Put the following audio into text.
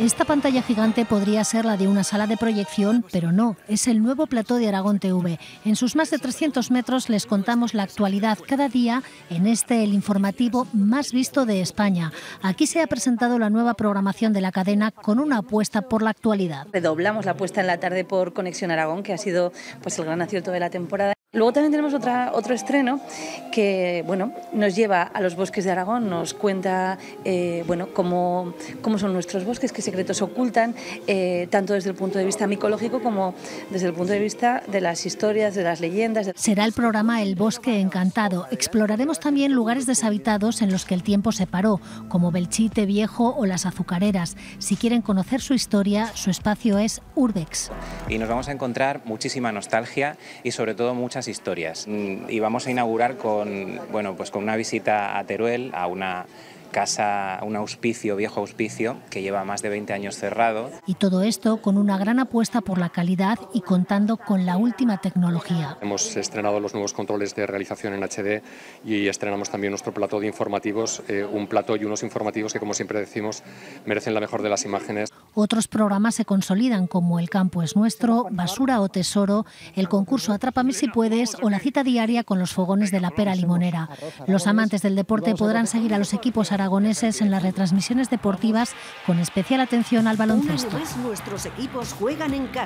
Esta pantalla gigante podría ser la de una sala de proyección, pero no, es el nuevo plató de Aragón TV. En sus más de 300 metros les contamos la actualidad cada día en este, el informativo más visto de España. Aquí se ha presentado la nueva programación de la cadena con una apuesta por la actualidad. Redoblamos la apuesta en la tarde por Conexión Aragón, que ha sido pues, el gran acierto de la temporada. Luego también tenemos otra, otro estreno que bueno, nos lleva a los bosques de Aragón, nos cuenta eh, bueno, cómo, cómo, son nuestros bosques, qué secretos ocultan, eh, tanto desde el punto de vista micológico como desde el punto de vista de las historias, de las leyendas. Será el programa El Bosque Encantado. Exploraremos también lugares deshabitados en los que el tiempo se paró, como Belchite Viejo o las Azucareras. Si quieren conocer su historia, su espacio es Urbex. Y nos vamos a encontrar muchísima nostalgia y sobre todo muchas historias. Mm, y vamos a inaugurar con, bueno, pues con una visita a Teruel, a una casa, un auspicio, viejo auspicio, que lleva más de 20 años cerrado. Y todo esto con una gran apuesta por la calidad y contando con la última tecnología. Hemos estrenado los nuevos controles de realización en HD y estrenamos también nuestro plató de informativos, eh, un plató y unos informativos que, como siempre decimos, merecen la mejor de las imágenes. Otros programas se consolidan como El campo es nuestro, Basura o Tesoro, el concurso Atrápame si puedes o la cita diaria con los fogones de la pera limonera. Los amantes del deporte podrán seguir a los equipos aragoneses en las retransmisiones deportivas con especial atención al baloncesto. nuestros equipos juegan en casa.